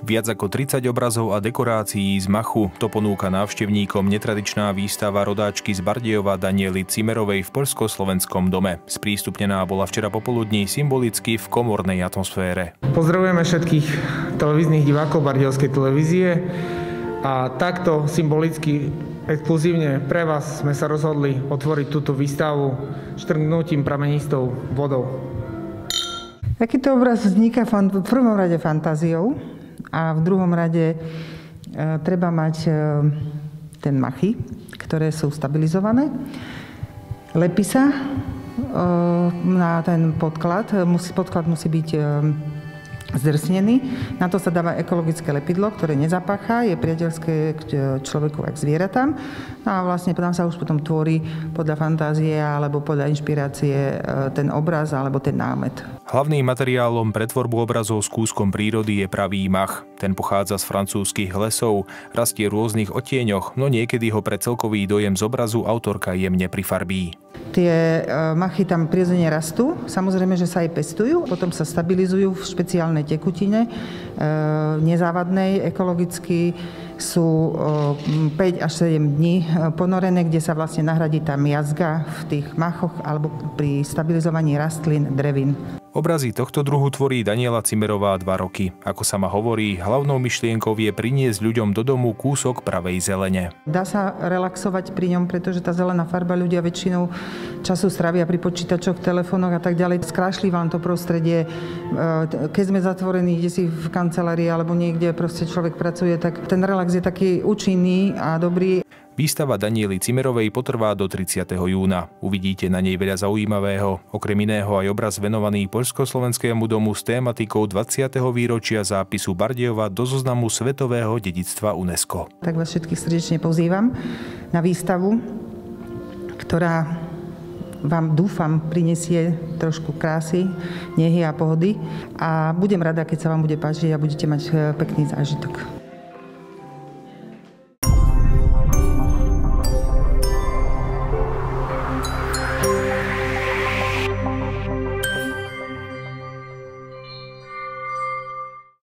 Viac ako 30 obrazov a dekorácií z Machu to ponúka návštevníkom netradičná výstava rodáčky z Bardejova Daniely Cimerovej v Polsko-Slovenskom dome. Sprístupnená bola včera popoludní symbolicky v komornej atmosfére. Pozdravujeme všetkých televíznych divákov Bardejovskej televízie a takto symbolicky exkluzívne pre vás sme sa rozhodli otvoriť túto výstavu štrngnutím pramenistou vodou. Takýto obraz vzniká v prvom rade fantáziou, a v druhom rade e, treba mať e, ten machy, ktoré sú stabilizované. Lepí sa e, na ten podklad. Podklad musí byť zdrsnený. Na to sa dáva ekologické lepidlo, ktoré nezapácha, je priateľské k človeku a k zvieratám. No a vlastne tam sa už potom tvorí podľa fantázie alebo podľa inšpirácie e, ten obraz alebo ten námet. Hlavným materiálom pre tvorbu obrazov s kúskom prírody je pravý mach. Ten pochádza z francúzskych lesov, rastie v rôznych odtieňoch, no niekedy ho pre celkový dojem z obrazu autorka jemne prifarbí. Tie e, machy tam prirodzene rastú, samozrejme, že sa aj pestujú, potom sa stabilizujú v špeciálnej tekutine, e, nezávadnej, ekologicky sú 5 e, až 7 dní ponorené, kde sa vlastne nahradí tá miazga v tých machoch alebo pri stabilizovaní rastlín, drevín. Obrazy tohto druhu tvorí Daniela Cimerová dva roky. Ako sa ma hovorí, hlavnou myšlienkou je priniesť ľuďom do domu kúsok pravej zelene. Dá sa relaxovať pri ňom, pretože tá zelená farba ľudia väčšinou času stravia pri počítačoch, telefónoch a tak ďalej. Skrášli vám to prostredie. E, keď sme zatvorení, kde si v kancelárii alebo niekde proste človek pracuje, tak ten relax je taký účinný a dobrý. Výstava Daniely Cimerovej potrvá do 30. júna. Uvidíte na nej veľa zaujímavého, okrem iného aj obraz venovaný Poľsko-Slovenskému domu s tématikou 20. výročia zápisu Bardejova do zoznamu Svetového dedictva UNESCO. Tak vás všetkých srdečne pozývam na výstavu, ktorá vám dúfam prinesie trošku krásy, nehy a pohody a budem rada, keď sa vám bude páčiť a budete mať eh, pekný zážitok.